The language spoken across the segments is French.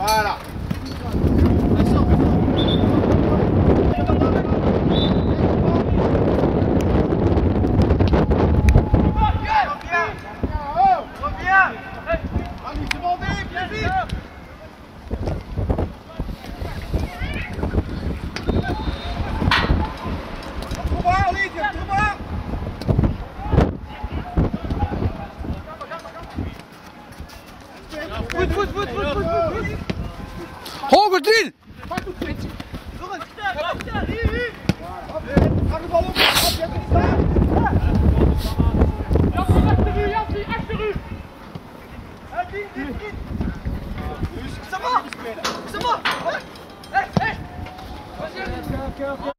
Voilà. Voûte, voûte, voûte, voûte, Volgend erin! Zeg maar! Zeg maar! Hé, hé! Wat is?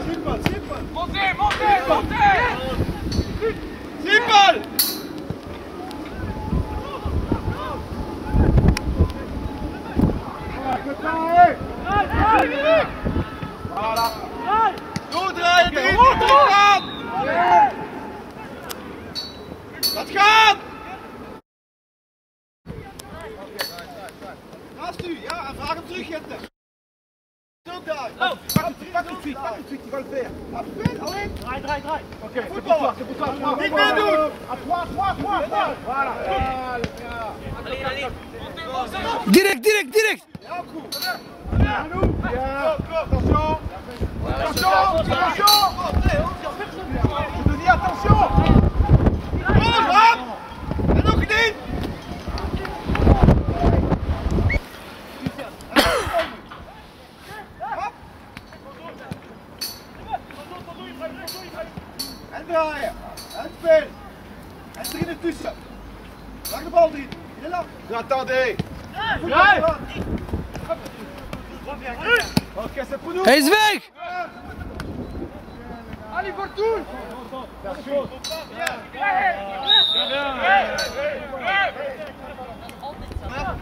Montez, montez, montez Simple Voilà. Doordraaien, drie, drie, gaan! Wat gaat! Naast u, ja, en vraag hem terug, Jette. Pak hem terug, pak hem terug, die va le faire. Ah, alleen. Draai, draai, draai. Ok, c'est pour toi, c'est pour toi. À 3, 3, 3, 3. Voilà. Direct, direct, direct! Ja, ja. Attention. Attention, attention. Je te dis attention. Ok, c'est pour nous. Weg! Allez.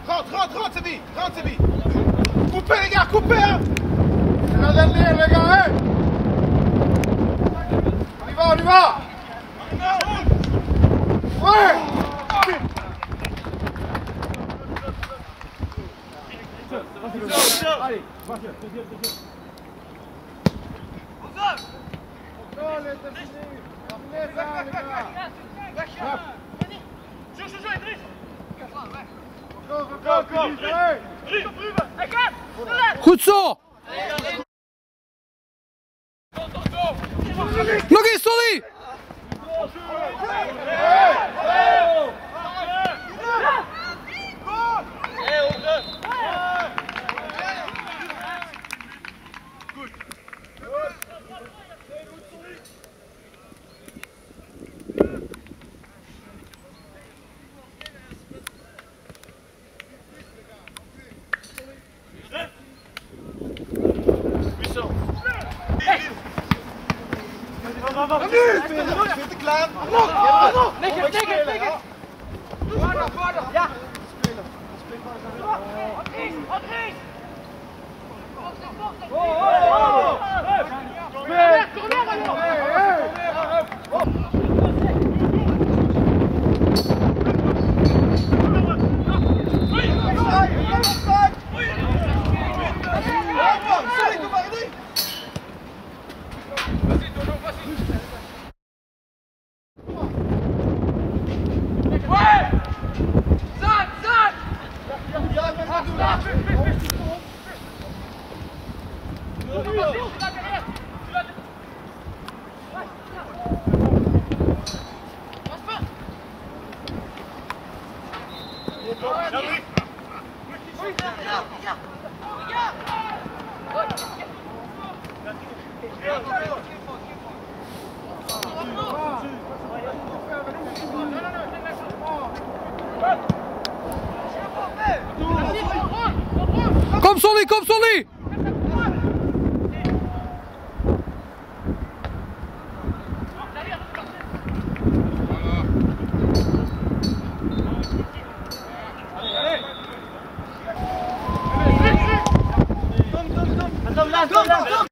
Rentre, rentre, rentre, c'est bien. Rentre, c'est bien. Coupez, les gars, coupez, hein. Regardez les gars, hein. On y va, on y va. Ouais. Allez, Allez, c'est fini. Terminez ça, les gars. Encore, encore, encore. maar wacht. Nu! het te klaar? Nog! Lekker, lekker, lekker! Voordag, voordag! Ja! Spelen. Spelen. Wat is? Wat is? Oh! Solly, kom Solly! Kom, 走走走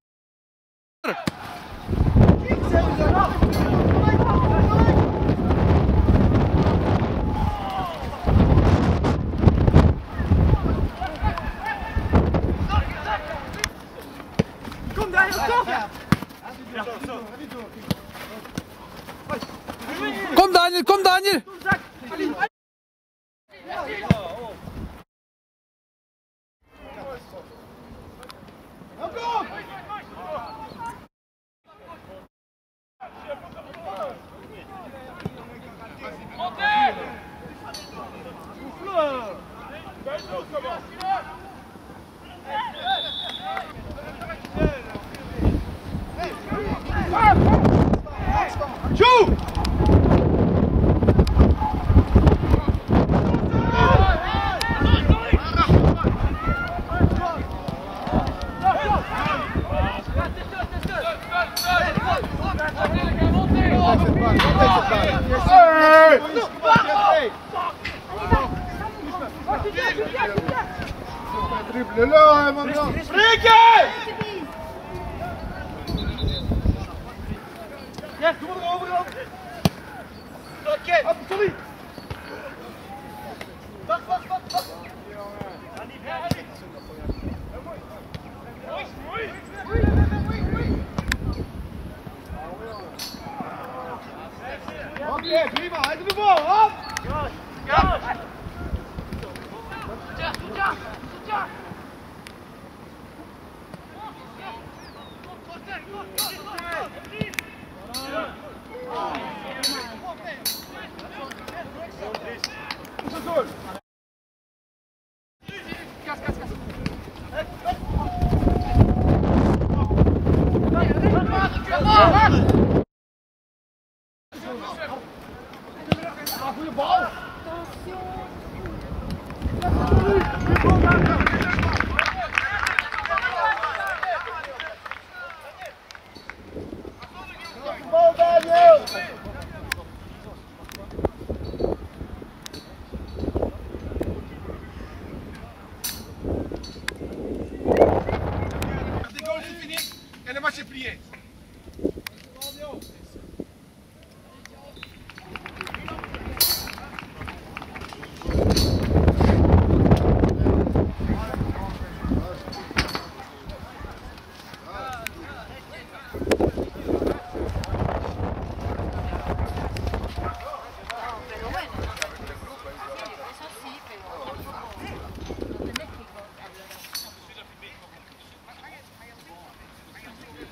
Go!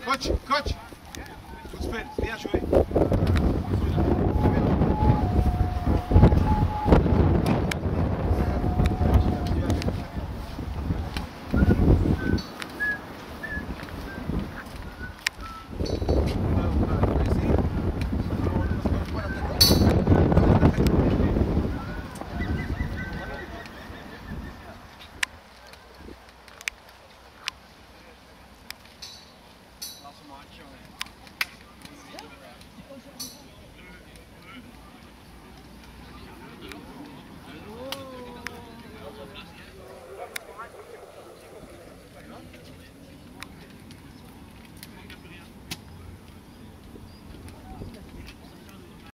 Coach, coach. Good spin. Stay ashore.